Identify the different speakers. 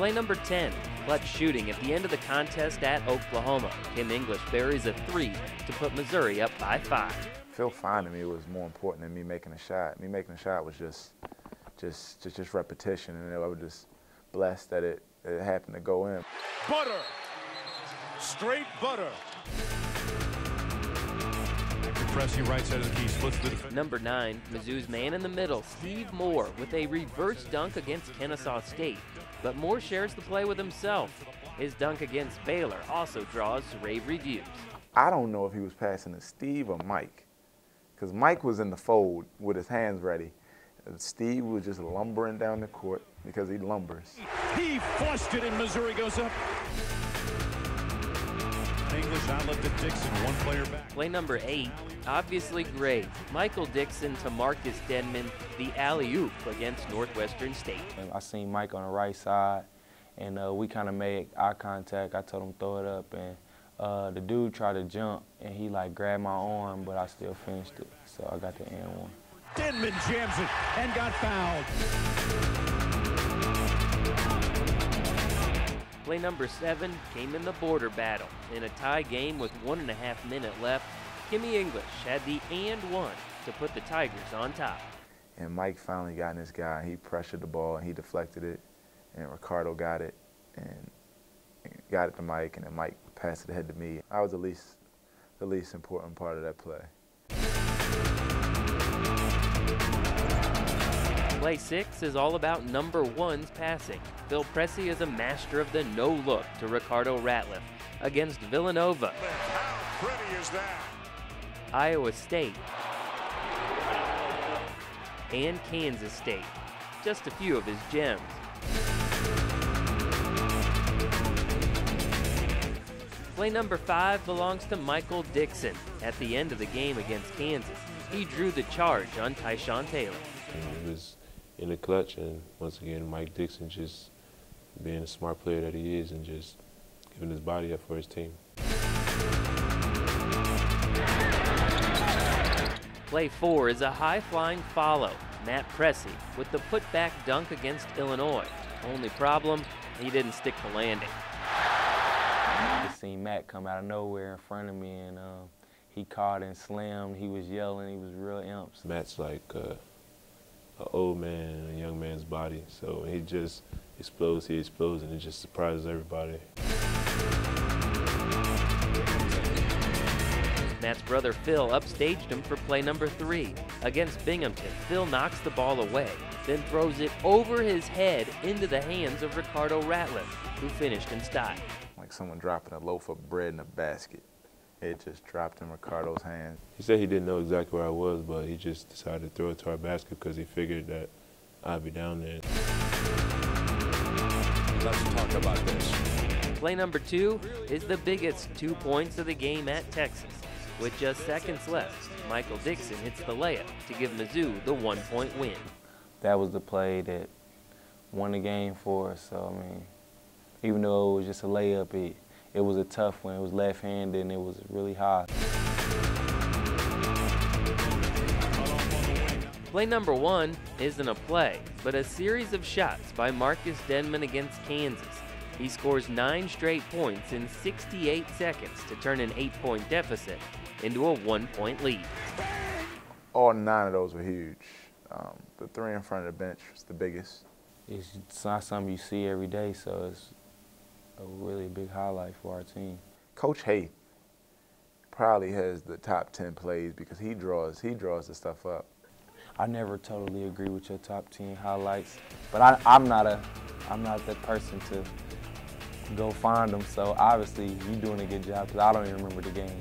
Speaker 1: Play number 10, clutch shooting at the end of the contest at Oklahoma. Kim English buries a three to put Missouri up by five.
Speaker 2: Phil finding me was more important than me making a shot. Me making a shot was just, just, just, just repetition, and I was just blessed that it, it happened to go in.
Speaker 3: Butter, straight butter.
Speaker 4: Pressey right side of the key, splits the defense.
Speaker 1: Number nine, Mizzou's man in the middle, Steve Moore, with a reverse dunk against Kennesaw State. But Moore shares the play with himself. His dunk against Baylor also draws rave reviews.
Speaker 2: I don't know if he was passing to Steve or Mike, because Mike was in the fold with his hands ready. And Steve was just lumbering down the court because he lumbers.
Speaker 3: He flushed it, and Missouri goes up.
Speaker 4: English outlet to Dixon, one player back.
Speaker 1: Play number eight, obviously great. Michael Dixon to Marcus Denmon, the alley-oop against Northwestern State.
Speaker 5: I seen Mike on the right side, and uh, we kind of made eye contact. I told him throw it up, and uh, the dude tried to jump, and he like grabbed my arm, but I still finished it, so I got the and one.
Speaker 3: Denmon jams it and got fouled.
Speaker 1: Play number seven came in the border battle. In a tie game with one and a half minute left, Kimmy English had the and one to put the Tigers on top.
Speaker 2: And Mike finally got in his guy. He pressured the ball and he deflected it, and Ricardo got it and got it to Mike, and then Mike passed it ahead to me. I was the least, the least important part of that play.
Speaker 1: Play six is all about number one's passing. Phil Pressey is a master of the no look to Ricardo Ratliffe against Villanova.
Speaker 3: How pretty is that?
Speaker 1: Iowa State, and Kansas State. Just a few of his gems. Play number five belongs to Michael Dixon. At the end of the game against Kansas, he drew the charge on Tyshawn Taylor.
Speaker 6: It was in the clutch, and once again, Mike Dixon just being a smart player that he is and just giving his body up for his team.
Speaker 1: Play four is a high flying follow. Matt Pressey with the putback dunk against Illinois. Only problem, he didn't stick the landing.
Speaker 5: I just seen Matt come out of nowhere in front of me, and um, he caught and slammed. He was yelling. He was real imps.
Speaker 6: Matt's like uh, an old man in a young man's body, so he just explodes, he explodes, and it just surprises everybody.
Speaker 1: Matt's brother Phil upstaged him for play number three. Against Binghamton, Phil knocks the ball away, then throws it over his head into the hands of Ricardo Ratliffe, who finished in style.
Speaker 2: Like someone dropping a loaf of bread in a basket. It just dropped in Ricardo's hands.
Speaker 6: He said he didn't know exactly where I was, but he just decided to throw it to our basket because he figured that I'd be down there.
Speaker 3: Let's talk about this.
Speaker 1: Play number two is the biggest two points of the game at Texas. With just seconds left, Michael Dixon hits the layup to give Mizzou the one point win.
Speaker 5: That was the play that won the game for us. So, I mean, even though it was just a layup, it, it was a tough one. It was left-handed and it was really high.
Speaker 1: Play number one isn't a play, but a series of shots by Marcus Denmon against Kansas. He scores nine straight points in 68 seconds to turn an eight point deficit into a one point lead.
Speaker 2: All nine of those were huge. Um, the three in front of the bench was the biggest.
Speaker 5: It's, it's not something you see every day, so it's a really big highlight for our team.
Speaker 2: Coach Haith probably has the top 10 plays because he draws, he draws the stuff up.
Speaker 5: I never totally agree with your top 10 highlights, but I, I'm not a, I'm not that person to go find them. So obviously you're doing a good job because I don't even remember the game.